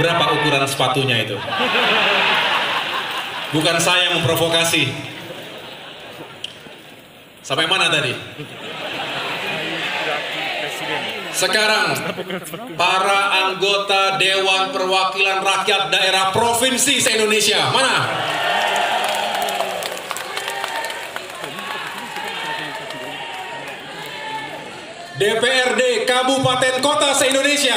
Berapa ukuran sepatunya itu? Bukan saya yang memprovokasi. Sampai mana tadi? Sekarang para anggota Dewan Perwakilan Rakyat Daerah Provinsi se-Indonesia. Mana? DPRD Kabupaten Kota se-Indonesia.